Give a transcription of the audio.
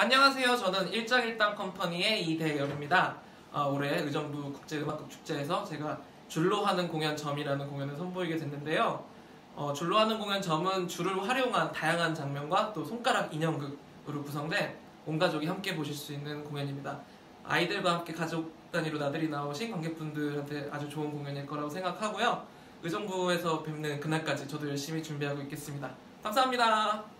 안녕하세요. 저는 일장일당 컴퍼니의 이대열입니다. 아, 올해 의정부 국제음악극 축제에서 제가 줄로 하는 공연 점이라는 공연을 선보이게 됐는데요. 어, 줄로 하는 공연 점은 줄을 활용한 다양한 장면과 또 손가락 인형극으로 구성된 온 가족이 함께 보실 수 있는 공연입니다. 아이들과 함께 가족 단위로 나들이 나오신 관객분들한테 아주 좋은 공연일 거라고 생각하고요. 의정부에서 뵙는 그날까지 저도 열심히 준비하고 있겠습니다. 감사합니다.